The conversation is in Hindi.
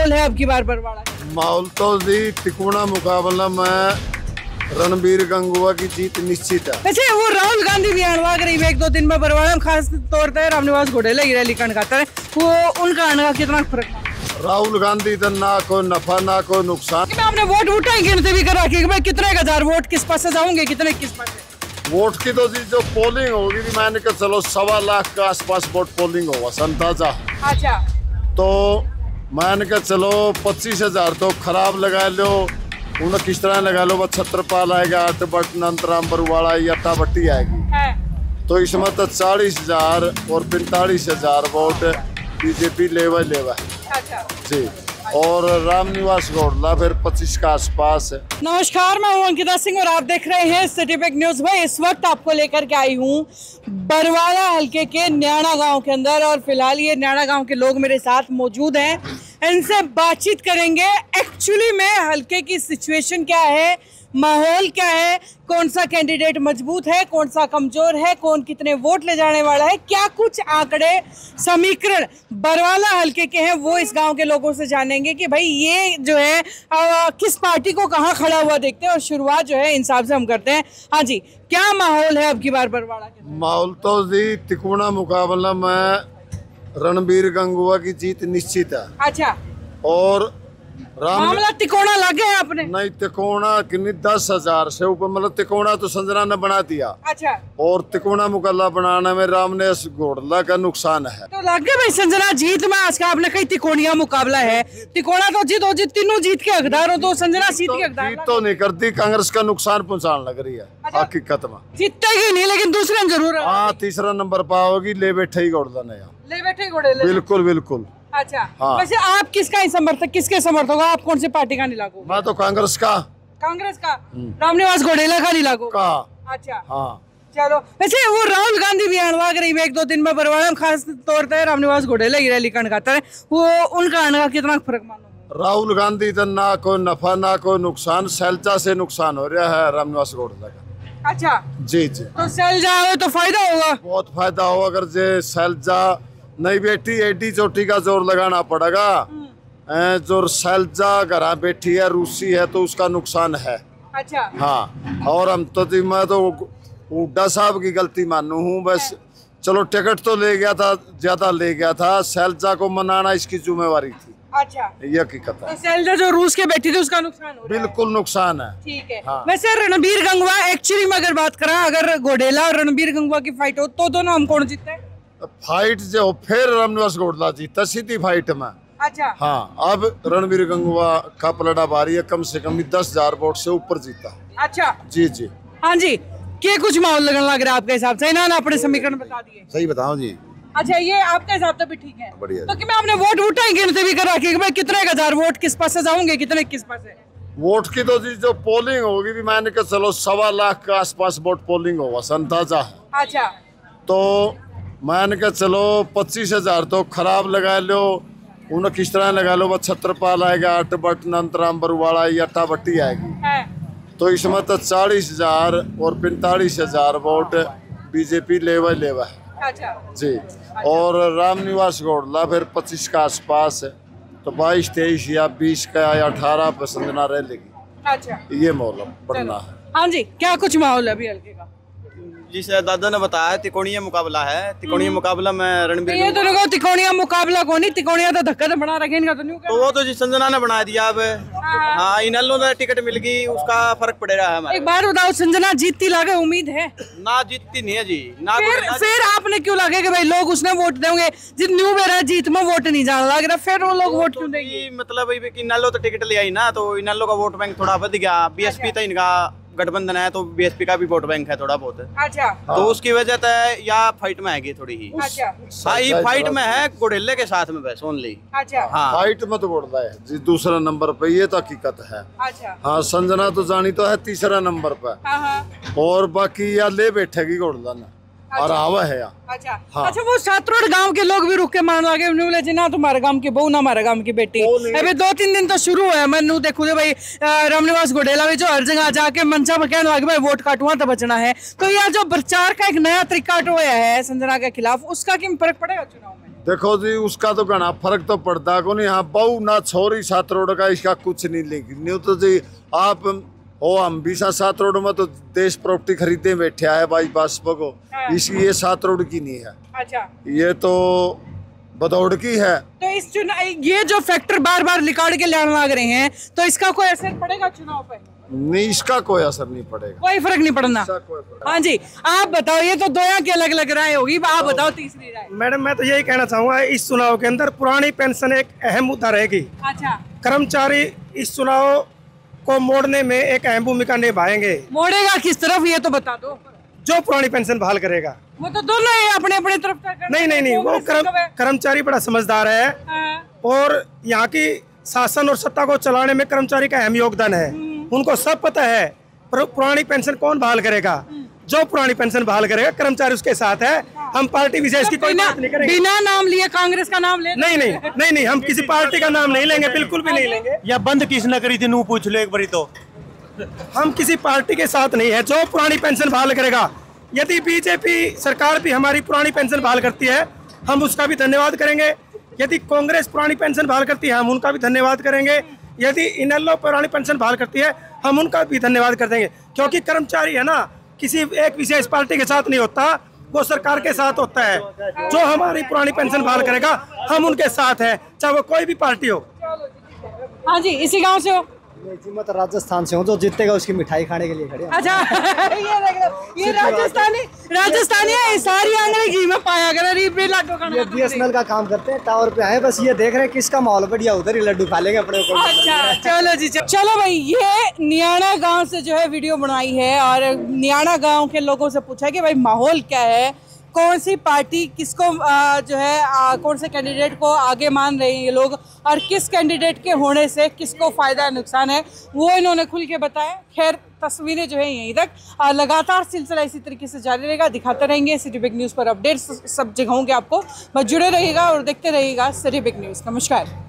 माहौल है अब की बार बरवाड़ा? माहौल तो जी तिकोना मुकाबला में रणबीर गंगुआ की जीत निश्चित है। वैसे वो राहुल गांधी भी अणवा करीब एक दो दिन में बरवाड़ा में खास तौर पर रामनिवास घोड़ेला की रैली करने खातर वो उनका आने का कितना फ़र्क राहुल गांधी तो ना कोई नफा ना कोई नुकसान। मैं आपने वोट उठाई गिनती भी करा कि भाई कितने हज़ार वोट किस पास से जाऊँगे कितने किस पास वोट की तो जी जो पोलिंग होगी जी मैंने कहा चलो सवा लाख के आसपास वोट पोलिंग होगा संताजा। अच्छा। तो मैंने कहा चलो पच्चीस हज़ार तो खराब लगा लो। उन्हें किस तरह लगा लो? बस छत्रपाल आएगा आठ बटन अंतराम बरुवाड़ा यट्टा बट्टी आएगी तो इसमें तो चालीस हज़ार और पैंतालीस हज़ार वोट बीजेपी लेवा लेवा है। अच्छा। जी। और रामनिवास गौड़ला फिर पच्चीस के आसपास है। नमस्कार मैं हूँ अंकिता सिंह और आप देख रहे हैं सिटी पैक न्यूज़। भाई इस वक्त आपको लेकर के आई हूँ बरवाड़ा हल्के के न्याणा गाँव के अंदर और फ़िलहाल ये न्याणा गाँव के लोग मेरे साथ मौजूद हैं। इनसे बातचीत करेंगे। एक्चुअली में हल्के की सिचुएशन क्या है? माहौल क्या है? कौन सा कैंडिडेट मज़बूत है? कौन सा कमज़ोर है? कौन कितने वोट ले जाने वाला है? क्या कुछ आंकड़े समीकरण बरवाला हलके के हैं वो इस गाँव के लोगों से जानेंगे कि भाई ये जो है अ, किस पार्टी को कहाँ खड़ा हुआ देखते हैं और शुरुआत जो है इंसाफ से हम करते हैं। हाँ जी क्या माहौल है अब की बार बरवाड़ा माहौल तो जी तिकोना मुकाबला में रणबीर गंगुआ की जीत निश्चित है। अच्छा। और राम मामला तिकोना लगे है आपने? नहीं तिकोना कितनी दस हज़ार से ऊपर मतलब तिकोना तो संजना ने बना दिया। अच्छा। और तिकोना मुकल्ला बनाने में रामनेस घोड़ला का नुकसान है। तो लगे भाई संजना जीत में आज का आपने कई तिकोनिया मुकाबला है। तिकोना तो जीत हो जीत तीनों जीत के हकदार हो तो संजना जीत के हकदार जीत तो नहीं करती कांग्रेस का नुकसान पहुँचाने लग रही है अच्छा। हकीकत में। जीतेगी नहीं लेकिन दूसरा ज़रूर हाँ। तीसरा नंबर पाओगी ले बैठे ही घोड़ला ने यहाँ ले बैठे घोड़े ले बिल्कुल बिल्कुल। अच्छा। हाँ। वैसे आप किसका ही समर्थक किसके समर्थक हो? आप कौन सी पार्टी का नहीं लागू? मैं तो कांग्रेस का। कांग्रेस का? रामनिवास घोड़ेला का नहीं लागू? का। अच्छा। हाँ। चलो। वैसे वो राहुल गांधी भी अणवा करीब एक दो दिन में बरवाड़ा खास तौर पर रामनिवास घोड़ेला की रैली करने खातर वो उनका आने का कितना फ़र्क मानो राहुल गांधी तो ना कोई नफा ना कोई नुकसान सैलचा से नुकसान हो रहा है रामनिवास घोडेला का। अच्छा। जी जी। तो सैलजा जाओ तो फ़ायदा होगा। बहुत फ़ायदा होगा अगर जे सैलजा नहीं बेटी एडी चोटी का ज़ोर लगाना पड़ेगा। जो सैलजा घर बैठी है रूसी है तो उसका नुकसान है। अच्छा। हाँ और हम तो मैं तो हुड्डा साहब की गलती मानू हूँ बस। चलो टिकट तो ले गया था ज़्यादा ले गया था सैलजा को मनाना इसकी जिम्मेवारी थी। अच्छा। ये हकीकत है। तो जो रूस के बैठी थी उसका नुकसान हो बिल्कुल नुकसान है। ठीक है। हाँ। वैसे रणबीर गंगवा एक्चुअली में अगर बात करा अगर घोडेला और रणबीर गंगवा की फाइट हो तो दोनों हम कौन जीतते हैं? फाइट जो फिर रामनिवास घोड़ला जीता सीधी फाइट में। अच्छा। हाँ अब रणबीर गंगुआ का पलड़ा भारी है कम से कम दस हज़ार वोट से ऊपर जीता। अच्छा। जी जी। हाँ जी के कुछ माहौल लगने लग रहा है आपके हिसाब से? इन्होंने अपने समीकरण बता दिए। सही बताओ जी। अच्छा ये आपके हिसाब से भी ठीक है। बढ़िया। तो कि मैं आपने वोट उठाई गिनती भी करा कि भाई कितने हज़ार वोट किस पास से जाऊँगे कितने किस पास? से वोट की तो जी जो पोलिंग होगी भी मैंने कहा चलो सवा लाख के आसपास वोट पोलिंग होगा संताजा है। अच्छा। तो मैंने कहा चलो पच्चीस हज़ार तो खराब लगा लो। उन्हें किस तरह लगा लो? बस छत्रपाल आएगा आठ बटन अंतराम बरुवाड़ा यट्टा बट्टी आएगी। तो इसमें तो चालीस हज़ार और पैंतालीस हज़ार वोट बीजेपी लेवा लेवा है। अच्छा। जी। और रामनिवास गौड़ला फिर पच्चीस के आसपास है। तो बाईस तेईस या बीस का या अठारह पे संजना रह लेगी। अच्छा। ये मौलम पढ़ना है। हाँ जी क्या कुछ माहौल है अभी हल्के का? जिसे दादा ने बताया तिकोणीय मुकाबला है। तिकोणीय मुकाबला में रणबीर ये तो देखो तिकोनिया मुकाबला को नहीं तिकोनिया तो धक्का तो बना रखे इनका तो तो वो तो जी संजना ने बना दिया अब। हाँ। इन अल्लों ने टिकट मिल गई उसका फ़र्क पड़ रहा है एक बार बताओ संजना जीतती लागे उम्मीद है? ना जीतती नहीं है जी ना फिर कोई- फिर आपने क्यों लगे कि भाई लोग उसने वोट देंगे? जित न्यू मेरा जीत में वोट नहीं जाने लग रहा फिर वो लोग वोट क्यों देंगे? मतलब इनालो तो टिकट ले आई ना तो इनालो का वोट बैंक थोड़ा बढ़ गया। बीएसपी तो इनका गठबंधन है तो बीएसपी का भी वोट बैंक है थोड़ा बहुत। अच्छा। तो उसकी वजह से या फाइट में आएगी थोड़ी ही। अच्छा। हाँ ये फाइट में है। गुड़ेले के साथ में बस ओनली अच्छा। हाँ। फाइट में तो गौड़ला है जी दूसरा नंबर पे ये तो हकीकत है। अच्छा। हाँ संजना तो जानी तो है तीसरा नंबर पे। हाँ हाँ। और बाकी या ले बैठेगी गौड़ला ना। और आवा है अच्छा। हाँ। अच्छा वो सातरोड गाँव के लोग भी रुक के मान लगे। उन्होंने बोले जी ना तुम्हारे गाँव की बहू ना हमारे गाँव की बेटी। अभी दो तीन दिन तो शुरू हुआ है। मैं देखू दे भाई रामनिवास घोडेला भी जो हर जगह जाके मंचा में कहने लगे भाई वोट काटुआ तो बचना है। तो यह जो प्रचार का एक नया तरीका होया है संजना के खिलाफ उसका क्या फ़र्क पड़ेगा चुनाव में? देखो जी उसका तो घना फ़र्क तो पड़ता को नहीं यहाँ बहू ना छोरी सात रोड का इसका कुछ नहीं लेकिन तो जी आप हो हम भी सा सात रोड में तो देश प्रॉपर्टी खरीदे बैठे है भाई बास को। इसकी ये सात रोड की नहीं है अच्छा ये तो बदौड़ की है तो इस चुनाव ये जो फैक्टर बार बार रिकॉर्ड के लाने लग रहे हैं तो इसका कोई असर पड़ेगा चुनाव पे नहीं इसका कोई असर नहीं पड़ेगा कोई फ़र्क नहीं पड़ना हाँ जी आप बताओ ये तो दो की अलग अलग राय होगी आप बताओ तीसरी राय मैडम मैं तो यही कहना चाहूँगा इस चुनाव के अंदर पुरानी पेंशन एक अहम मुद्दा रहेगी अच्छा कर्मचारी इस चुनाव को मोड़ने में एक अहम भूमिका निभाएँगे। मोड़ेगा किस तरफ़ ये तो बता दो। जो पुरानी पेंशन बहाल करेगा। वो तो दोनों ही अपने अपने तरफ़ नहीं नहीं नहीं वो कर्म, कर्मचारी बड़ा समझदार है। हाँ, और यहाँ की शासन और सत्ता को चलाने में कर्मचारी का अहम योगदान है। उनको सब पता है पुरानी पेंशन कौन बहाल करेगा? जो पुरानी पेंशन बहाल करेगा कर्मचारी उसके साथ है। हम पार्टी विशेष की कोई बिना बात नहीं करेंगे। बिना नाम लिए कांग्रेस का नाम ले नहीं नहीं नहीं नहीं हम किसी पार्टी का नाम नहीं लेंगे बिल्कुल भी नहीं लेंगे। या बंद किसने करी थी? नू पूछ लो एक बारी तो। हम किसी पार्टी के साथ नहीं है जो पुरानी पेंशन बहाल करेगा। यदि बीजेपी सरकार भी हमारी पुरानी पेंशन बहाल करती है हम उसका भी धन्यवाद करेंगे। यदि कांग्रेस पुरानी पेंशन बहाल करती है हम उनका भी धन्यवाद करेंगे। यदि इनलो पुरानी पेंशन बहाल करती है हम उनका भी धन्यवाद कर देंगे। क्योंकि कर्मचारी है ना किसी एक विशेष पार्टी के साथ नहीं होता। वो सरकार के साथ होता है। जो हमारी पुरानी पेंशन बहाल करेगा, हम उनके साथ हैं, चाहे वो कोई भी पार्टी हो। हाँ जी, इसी गाँव से हो। जी मैं तो राजस्थान से हूँ जो जीतेगा उसकी मिठाई खाने के लिए खड़े अच्छा ये ये राजस्थानी राजस्थानी है सारी घी में पाया कर पे लड्डू खाना ये बीएसएनएल का काम करते हैं टावर पे आए बस ये देख रहे हैं किसका माहौल बढ़िया उधर ही लड्डू खा लेंगे अपने को अच्छा चलो जी चलो। भाई ये नियाना गाँव से जो है वीडियो बनाई है और नियाना गाँव के लोगों से पूछा की भाई माहौल क्या है कौन सी पार्टी किसको जो है कौन से कैंडिडेट को आगे मान रहे हैं ये लोग और किस कैंडिडेट के होने से किसको फ़ायदा नुकसान है, वो इन्होंने खुल के बताया। खैर, तस्वीरें जो है यहीं तक लगातार सिलसिला इसी तरीके से जारी रहेगा, दिखाते रहेंगे सिटी बिग न्यूज़ पर अपडेट्स, सब जगहों के आपको। बस जुड़े रहिएगा और देखते रहिएगा सिटी बिग न्यूज़ नमस्कार।